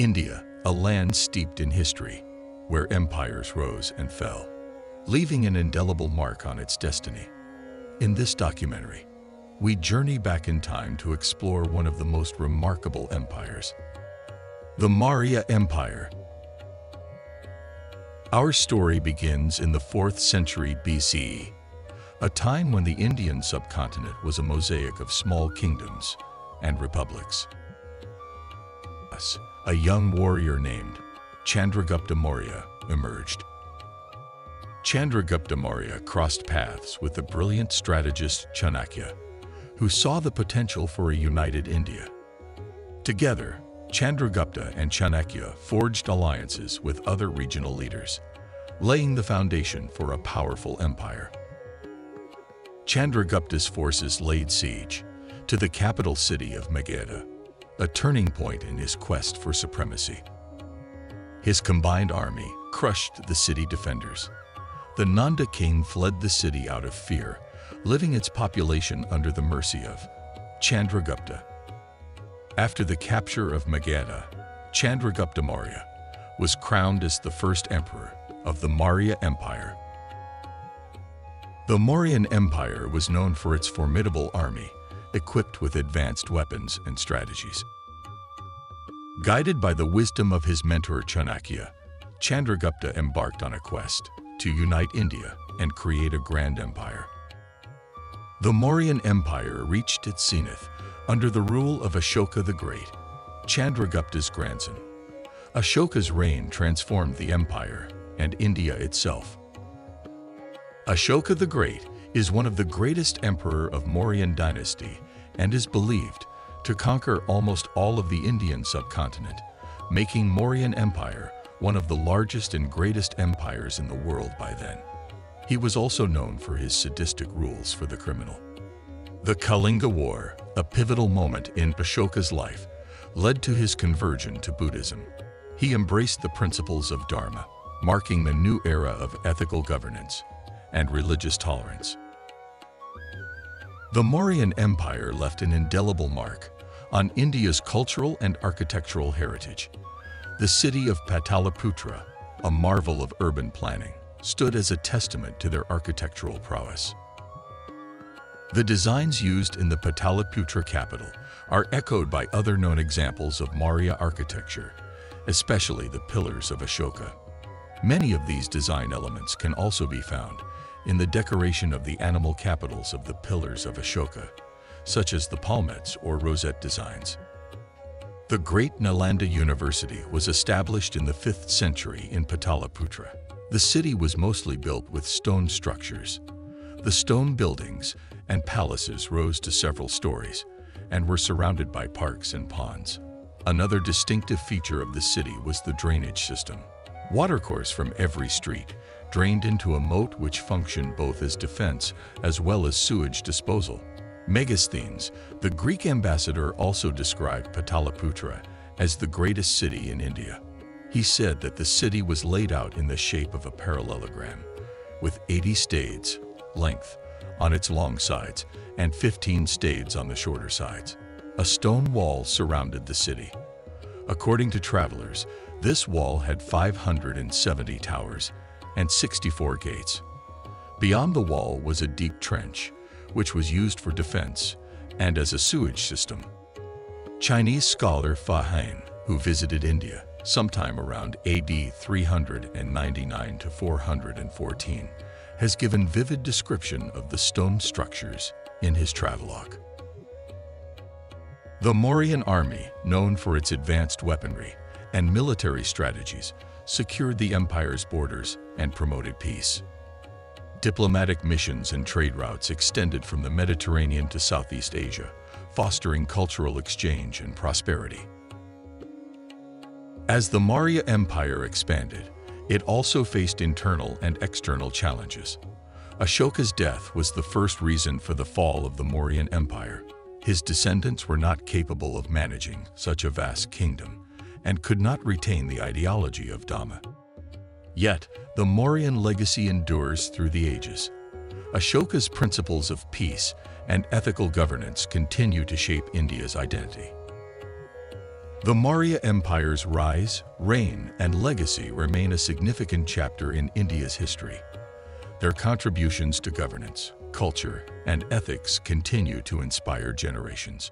India, a land steeped in history, where empires rose and fell, leaving an indelible mark on its destiny. In this documentary, we journey back in time to explore one of the most remarkable empires, the Maurya Empire. Our story begins in the 4th century BCE, a time when the Indian subcontinent was a mosaic of small kingdoms and republics. A young warrior named Chandragupta Maurya emerged. Chandragupta Maurya crossed paths with the brilliant strategist Chanakya, who saw the potential for a united India. Together, Chandragupta and Chanakya forged alliances with other regional leaders, laying the foundation for a powerful empire. Chandragupta's forces laid siege to the capital city of Magadha, a turning point in his quest for supremacy. His combined army crushed the city defenders. The Nanda king fled the city out of fear living its population under the mercy of Chandragupta. After the capture of Magadha, Chandragupta Maurya was crowned as the first emperor of the Maurya Empire. The Mauryan Empire was known for its formidable army, equipped with advanced weapons and strategies. Guided by the wisdom of his mentor Chanakya, Chandragupta embarked on a quest to unite India and create a grand empire. The Mauryan Empire reached its zenith under the rule of Ashoka the Great, Chandragupta's grandson. Ashoka's reign transformed the empire and India itself. Ashoka the Great is one of the greatest emperor of Mauryan dynasty and is believed to conquer almost all of the Indian subcontinent, making Mauryan Empire one of the largest and greatest empires in the world by then. He was also known for his sadistic rules for the criminal. The Kalinga War, a pivotal moment in Ashoka's life, led to his conversion to Buddhism. He embraced the principles of Dharma, marking the new era of ethical governance and religious tolerance. The Mauryan Empire left an indelible mark on India's cultural and architectural heritage. The city of Pataliputra, a marvel of urban planning, stood as a testament to their architectural prowess. The designs used in the Pataliputra capital are echoed by other known examples of Maurya architecture, especially the pillars of Ashoka. Many of these design elements can also be found in the decoration of the animal capitals of the pillars of Ashoka, such as the palmettes or rosette designs. The Great Nalanda University was established in the 5th century in Pataliputra. The city was mostly built with stone structures. The stone buildings and palaces rose to several stories and were surrounded by parks and ponds. Another distinctive feature of the city was the drainage system. Watercourse from every street drained into a moat which functioned both as defense as well as sewage disposal. Megasthenes, the Greek ambassador also described Pataliputra as the greatest city in India. He said that the city was laid out in the shape of a parallelogram, with 80 stades, length, on its long sides and 15 stades on the shorter sides. A stone wall surrounded the city. According to travelers, this wall had 570 towers and 64 gates. Beyond the wall was a deep trench, which was used for defense and as a sewage system. Chinese scholar Fa Hien, who visited India, sometime around AD 399 to 414, has given vivid description of the stone structures in his travelogue. The Mauryan army, known for its advanced weaponry and military strategies, secured the empire's borders and promoted peace. Diplomatic missions and trade routes extended from the Mediterranean to Southeast Asia, fostering cultural exchange and prosperity. As the Maurya Empire expanded, it also faced internal and external challenges. Ashoka's death was the first reason for the fall of the Mauryan Empire. His descendants were not capable of managing such a vast kingdom and could not retain the ideology of Dhamma. Yet, the Mauryan legacy endures through the ages. Ashoka's principles of peace and ethical governance continue to shape India's identity. The Maurya Empire's rise, reign, and legacy remain a significant chapter in India's history. Their contributions to governance, culture, and ethics continue to inspire generations.